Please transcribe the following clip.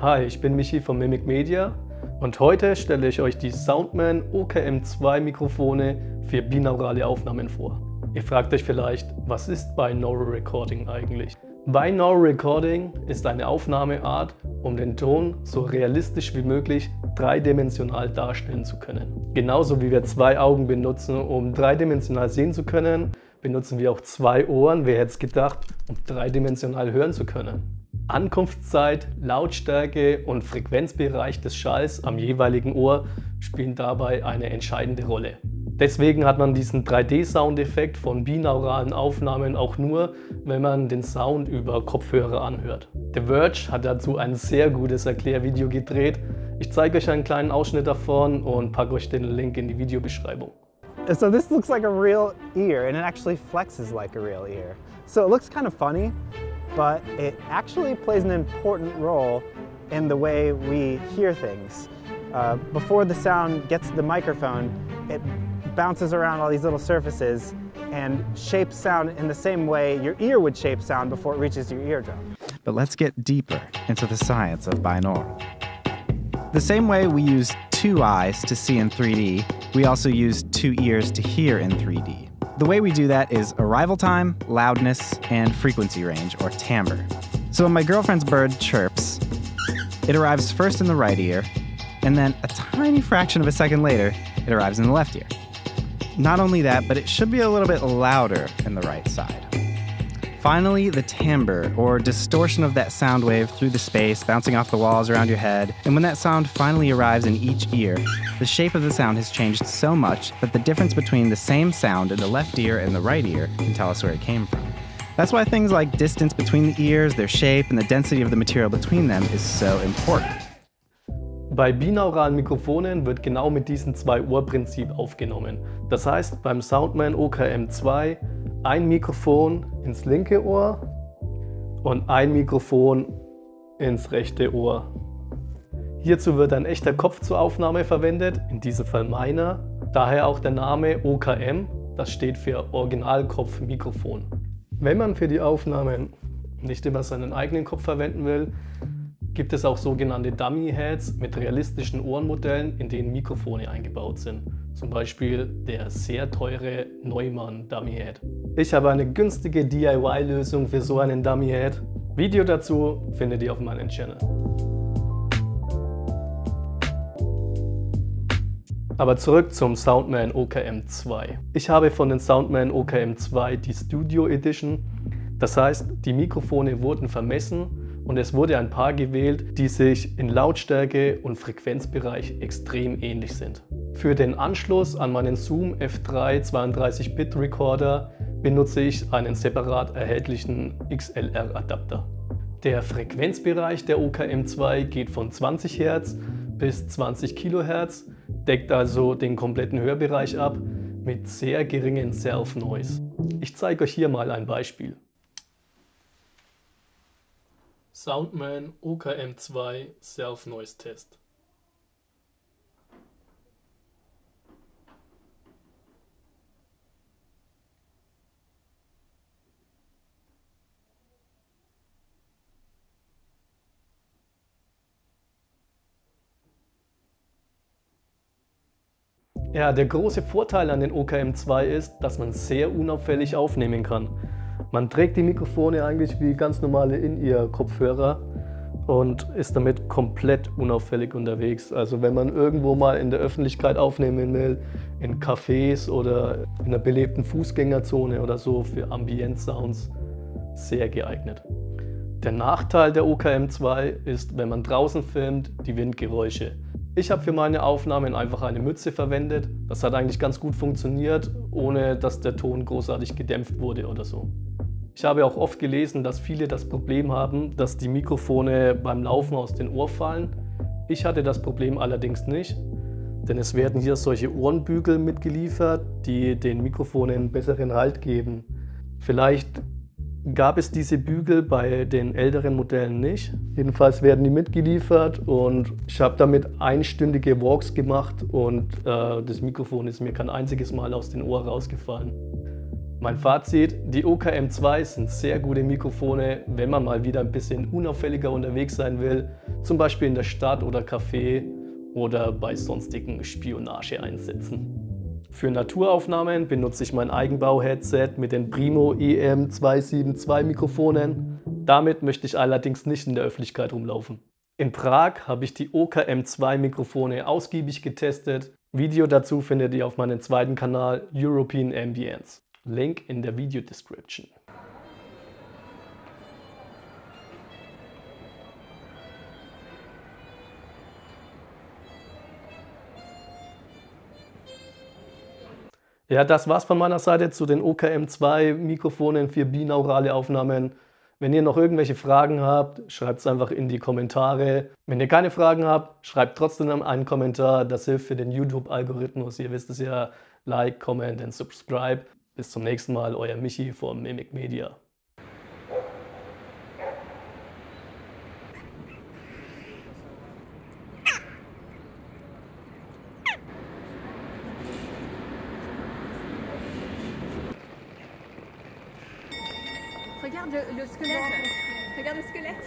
Hi, ich bin Michi von Mimic Media und heute stelle ich euch die Soundman OKM2 Mikrofone für binaurale Aufnahmen vor. Ihr fragt euch vielleicht, was ist Binaural Recording eigentlich? Binaural Recording ist eine Aufnahmeart, um den Ton so realistisch wie möglich dreidimensional darstellen zu können. Genauso wie wir zwei Augen benutzen, um dreidimensional sehen zu können, benutzen wir auch zwei Ohren, wer hätte es gedacht, um dreidimensional hören zu können. Ankunftszeit, Lautstärke und Frequenzbereich des Schalls am jeweiligen Ohr spielen dabei eine entscheidende Rolle. Deswegen hat man diesen 3D-Soundeffekt von binauralen Aufnahmen auch nur, wenn man den Sound über Kopfhörer anhört. The Verge hat dazu ein sehr gutes Erklärvideo gedreht. Ich zeige euch einen kleinen Ausschnitt davon und packe euch den Link in die Videobeschreibung. So this looks like a real ear and it actually flexes like a real ear. So it looks kind of funny, but it actually plays an important role in the way we hear things. Uh, before the sound gets to the microphone, it bounces around all these little surfaces and shapes sound in the same way your ear would shape sound before it reaches your eardrum. But let's get deeper into the science of binaural. The same way we use two eyes to see in 3D, we also use two ears to hear in 3D. The way we do that is arrival time, loudness, and frequency range, or timbre. So when my girlfriend's bird chirps, it arrives first in the right ear, and then a tiny fraction of a second later, it arrives in the left ear. Not only that, but it should be a little bit louder in the right side. Finally, the timbre, or distortion of that sound wave through the space, bouncing off the walls around your head. And when that sound finally arrives in each ear, the shape of the sound has changed so much that the difference between the same sound in the left ear and the right ear can tell us where it came from. That's why things like distance between the ears, their shape, and the density of the material between them is so important. Bei binauralen Mikrofonen wird genau mit diesem Zwei-Ohr-Prinzip aufgenommen. Das heißt, beim Soundman OKM2 ein Mikrofon ins linke Ohr und ein Mikrofon ins rechte Ohr. Hierzu wird ein echter Kopf zur Aufnahme verwendet, in diesem Fall meiner. Daher auch der Name OKM, das steht für Originalkopfmikrofon. Wenn man für die Aufnahmen nicht immer seinen eigenen Kopf verwenden will, gibt es auch sogenannte Dummy Heads mit realistischen Ohrenmodellen, in denen Mikrofone eingebaut sind. Zum Beispiel der sehr teure Neumann Dummy Head. Ich habe eine günstige DIY-Lösung für so einen Dummy Head. Video dazu findet ihr auf meinem Channel. Aber zurück zum Soundman OKM 2. Ich habe von den Soundman OKM 2 die Studio Edition. Das heißt, die Mikrofone wurden vermessen und es wurde ein Paar gewählt, die sich in Lautstärke und Frequenzbereich extrem ähnlich sind. Für den Anschluss an meinen Zoom F3 32-Bit Recorder benutze ich einen separat erhältlichen XLR-Adapter. Der Frequenzbereich der OKM2 geht von 20 Hz bis 20 kHz, deckt also den kompletten Hörbereich ab mit sehr geringen Self-Noise. Ich zeige euch hier mal ein Beispiel. Soundman OKM2 Self-Noise Test. Ja, der große Vorteil an den OKM2 ist, dass man sehr unauffällig aufnehmen kann. Man trägt die Mikrofone eigentlich wie ganz normale In-Ear-Kopfhörer und ist damit komplett unauffällig unterwegs. Also wenn man irgendwo mal in der Öffentlichkeit aufnehmen will, in Cafés oder in einer belebten Fußgängerzone oder so für Ambient-Sounds, sehr geeignet. Der Nachteil der OKM2 ist, wenn man draußen filmt, die Windgeräusche. Ich habe für meine Aufnahmen einfach eine Mütze verwendet. Das hat eigentlich ganz gut funktioniert, ohne dass der Ton großartig gedämpft wurde oder so. Ich habe auch oft gelesen, dass viele das Problem haben, dass die Mikrofone beim Laufen aus den Ohr fallen. Ich hatte das Problem allerdings nicht, denn es werden hier solche Ohrenbügel mitgeliefert, die den Mikrofonen besseren Halt geben. Vielleicht gab es diese Bügel bei den älteren Modellen nicht. Jedenfalls werden die mitgeliefert und ich habe damit einstündige Walks gemacht und äh, das Mikrofon ist mir kein einziges Mal aus den Ohren rausgefallen. Mein Fazit, die OKM2 sind sehr gute Mikrofone, wenn man mal wieder ein bisschen unauffälliger unterwegs sein will, zum Beispiel in der Stadt oder Café oder bei sonstigen Spionageeinsätzen. Für Naturaufnahmen benutze ich mein Eigenbau-Headset mit den Primo EM272 Mikrofonen. Damit möchte ich allerdings nicht in der Öffentlichkeit rumlaufen. In Prag habe ich die OKM2 Mikrofone ausgiebig getestet. Video dazu findet ihr auf meinem zweiten Kanal European Ambience. Link in der Video Description. Ja, das war's von meiner Seite zu den OKM2 Mikrofonen für binaurale Aufnahmen. Wenn ihr noch irgendwelche Fragen habt, schreibt es einfach in die Kommentare. Wenn ihr keine Fragen habt, schreibt trotzdem einen Kommentar. Das hilft für den YouTube-Algorithmus. Ihr wisst es ja. Like, comment und subscribe. Bis zum nächsten Mal, euer Michi vom Mimic Media. Regarde le, squelette. Regarde le squelette.